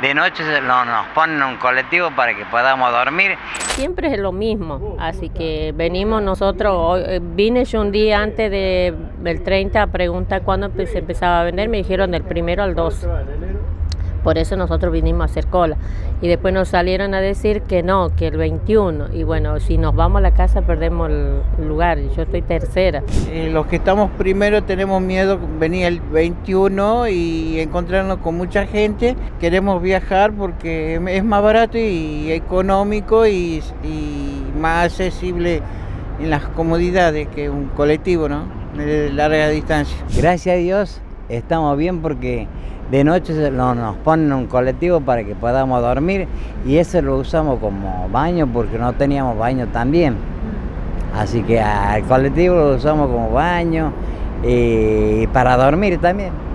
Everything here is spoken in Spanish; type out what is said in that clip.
De noche nos ponen un colectivo para que podamos dormir. Siempre es lo mismo, así que venimos nosotros, eh, vine yo un día antes de, del 30 a preguntar cuándo se empezaba a vender, me dijeron del primero al 2. Por eso nosotros vinimos a hacer cola. Y después nos salieron a decir que no, que el 21. Y bueno, si nos vamos a la casa perdemos el lugar. Yo estoy tercera. Eh, los que estamos primero tenemos miedo venir el 21 y encontrarnos con mucha gente. Queremos viajar porque es más barato y económico y, y más accesible en las comodidades que un colectivo, ¿no? De larga distancia. Gracias a Dios estamos bien porque de noche nos ponen un colectivo para que podamos dormir y eso lo usamos como baño porque no teníamos baño también. Así que al colectivo lo usamos como baño y para dormir también.